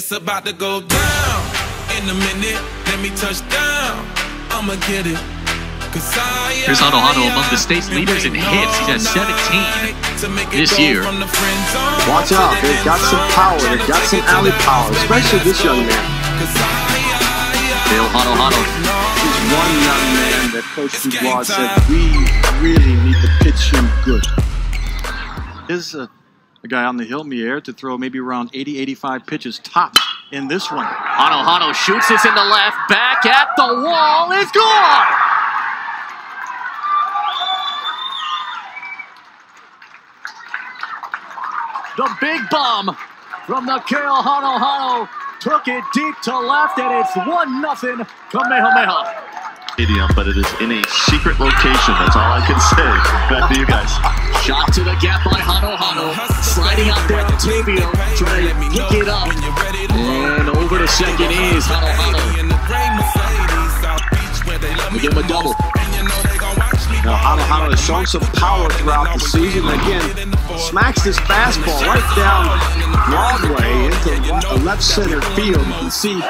It's about to go down in a minute. Let me touch down. I'ma get it. Here's Hanohano among the state's leaders in hits. He's at 17 this year. Watch out, they've got some power. They've got some alley power, especially this young man. Dale Hanohano. He's one young man that Coach Dubois said, we really need to pitch him good. Is a, a guy on the hill, Mier, to throw maybe around 80, 85 pitches top in this one. Hanohano shoots this in the left, back at the wall, is gone! The big bomb from the Kale Hanohano took it deep to left, and it's 1 0 Kamehameha. Stadium, but it is in a secret location. That's all I can say. Back to you guys. Shot to the gap by Hanohano. Sliding out there, Octavio trying to pick it up. And over to second is Hanohano. We give him a double. Now, Hanohano has shown some power throughout the season. Again, smacks this fastball right down Broadway into left center field. You can see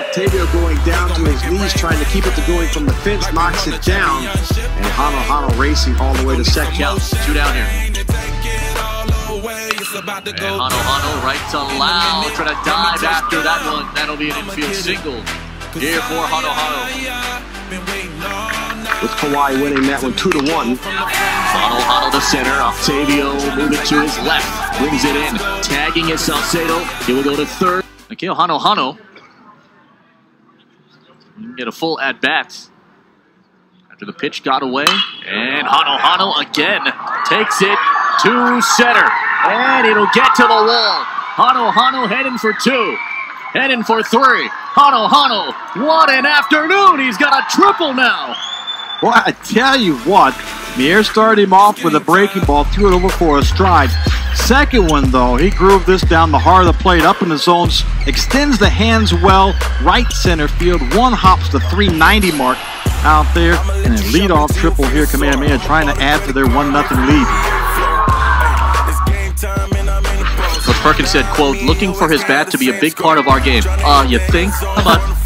Octavio going down to his knees, trying to keep it to going from the fence, knocks it down. And Hanohano racing all the way to second. Count, two down here. And Hanohano right to Lau, trying to dive after that one. That'll be an infield single here for Hanohano with Kauai winning that one two to one. Hanohano to center. Octavio moving to his left. Brings it in. Tagging it Salcedo. He will go to third. Akio Hanohano. Get a full at bat. After the pitch got away. And Hanohano again takes it to center. And it'll get to the wall. Hanohano heading for two. Heading for three. Hanohano. What an afternoon. He's got a triple now. Well, I tell you what, Mier started him off with a breaking ball, threw it over for a strike. Second one, though, he grooved this down the heart of the plate, up in the zones, extends the hands well, right center field, one hops the 390 mark out there, and a leadoff triple here, Kamehameha trying to add to their 1 0 lead. Coach Perkins said, quote, looking for his bat to be a big part of our game. Uh, you think? How about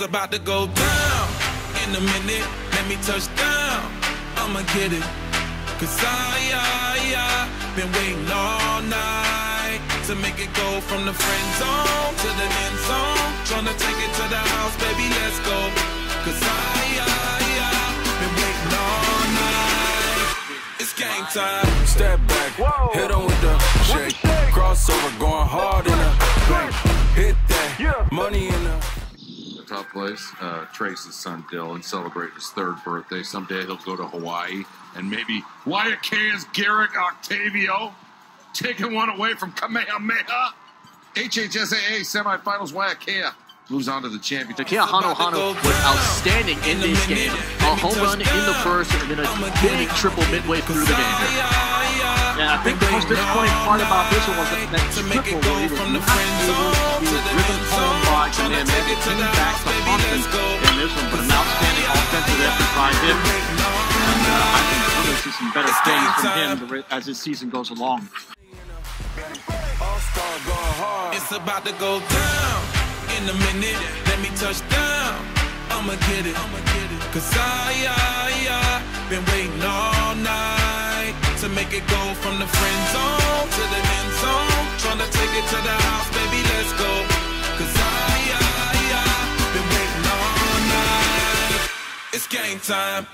It's about to go down in a minute. Let me touch down. I'ma get it. Cause I, I, I been waiting all night to make it go from the friend zone to the end zone. Tryna take it to the house, baby, let's go. Cause I, I, I been waiting all night. It's game time. Step back, Whoa. hit on with the shake. Crossover, going hard place. Uh, Trace's son Dylan celebrate his third birthday. Someday he'll go to Hawaii and maybe Waiakea's Garrick Octavio taking one away from Kamehameha. HHSAA semifinals Waiakea moves on to the championship. Nakea Hanohano was outstanding in this game. A home run in the first and then a big triple midway through the game. Yeah, I think the most disappointing part about this one was that, that triple where he was not able to be driven home by Kamehameha. Came back to him in this one, but an outstanding offensive effort by him. And uh, I think we're going to see some better things from him as this season goes along. It's about to go down in a minute. Let me touch down. I'ma get it. Cause I, I, I been waiting all night to make it go from the friend zone to the end zone. Tryna take it to the house, baby, let's go. Cause I, I, I been waiting all night. It's game time.